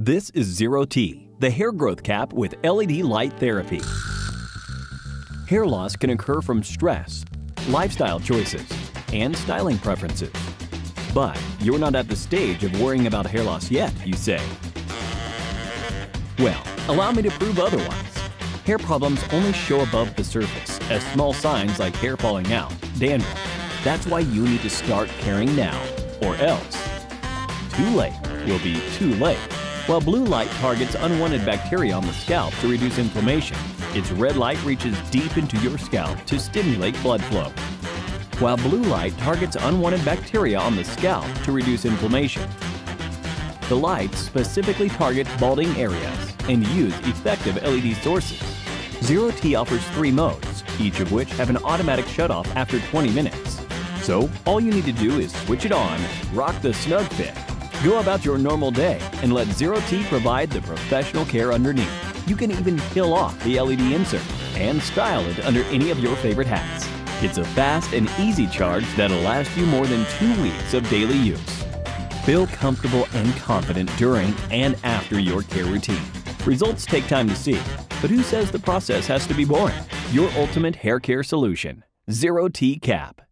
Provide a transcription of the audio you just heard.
This is Zero T, the hair growth cap with LED light therapy. Hair loss can occur from stress, lifestyle choices, and styling preferences. But you're not at the stage of worrying about hair loss yet, you say. Well, allow me to prove otherwise. Hair problems only show above the surface as small signs like hair falling out, dandruff. That's why you need to start caring now, or else. Too late will be too late. While blue light targets unwanted bacteria on the scalp to reduce inflammation, its red light reaches deep into your scalp to stimulate blood flow. While blue light targets unwanted bacteria on the scalp to reduce inflammation. The lights specifically target balding areas and use effective LED sources. Zero T offers three modes, each of which have an automatic shutoff after 20 minutes. So all you need to do is switch it on, rock the snug fit, go about your normal day, and let Zero T provide the professional care underneath. You can even peel off the LED insert and style it under any of your favorite hats. It's a fast and easy charge that'll last you more than two weeks of daily use. Feel comfortable and confident during and after your care routine. Results take time to see, but who says the process has to be boring? Your ultimate hair care solution, Zero T Cap.